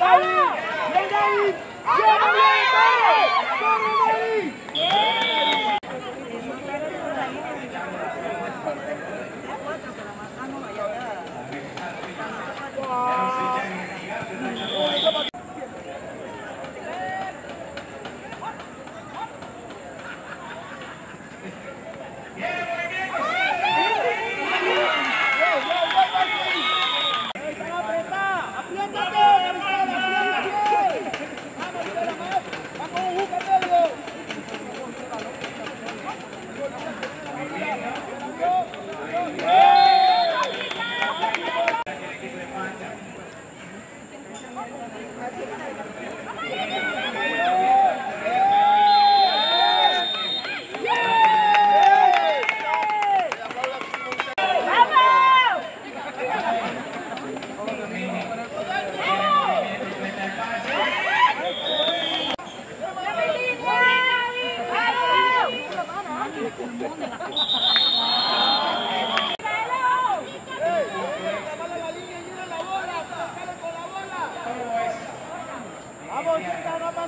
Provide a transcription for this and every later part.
Dali! Dali! Dali! Dali!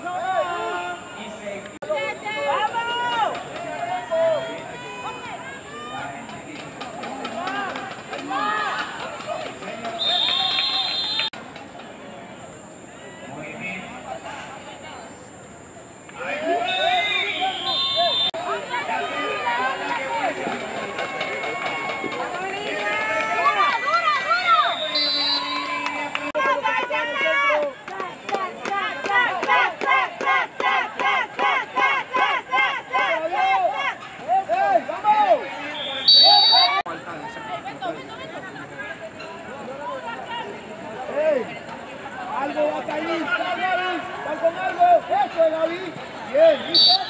Sao ¡Gracias! Bien,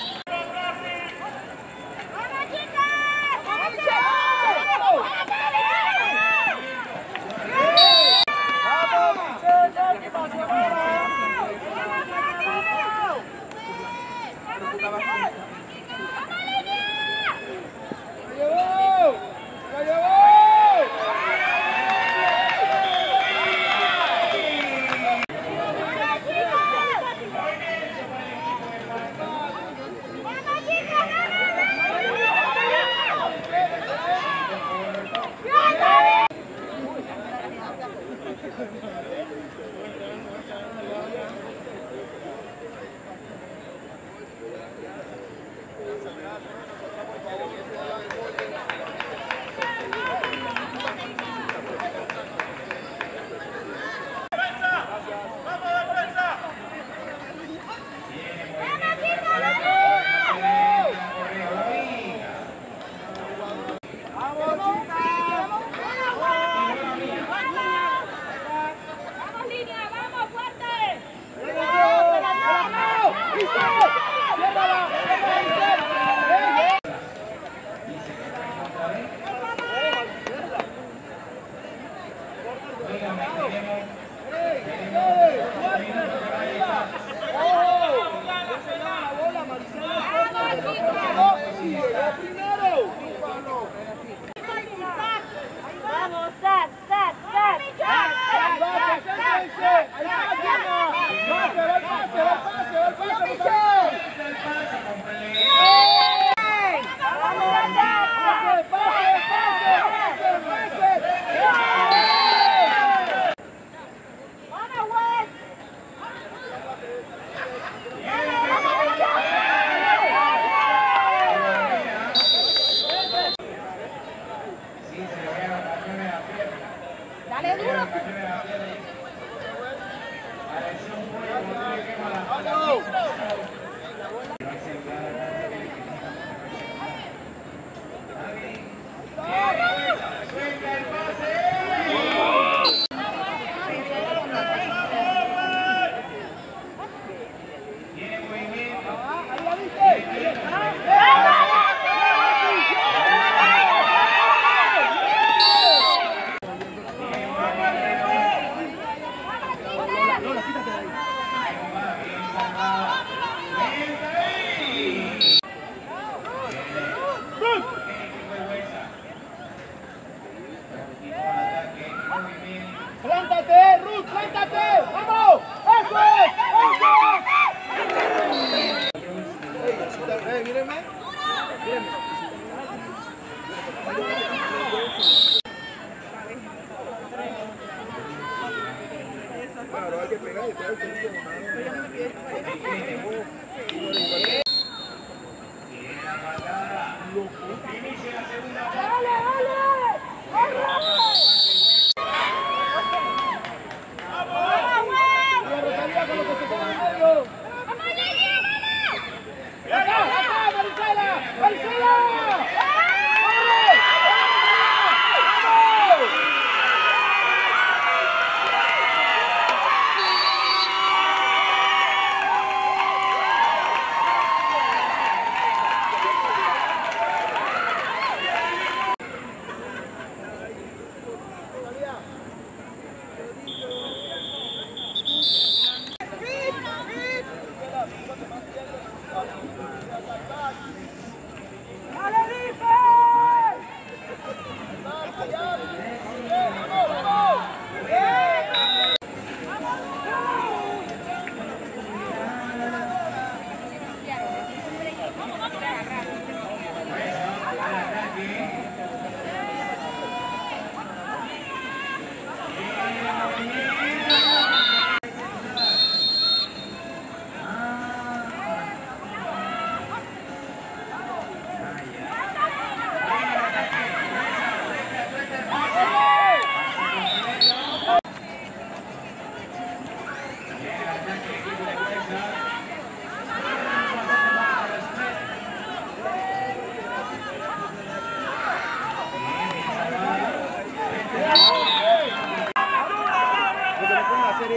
নেতাদের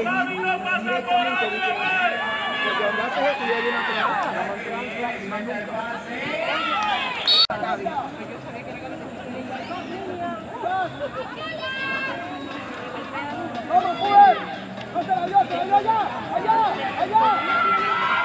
¡Vamos, Juven! ¡No se la dio, se la no allá! ¡Allá! ¡Allá!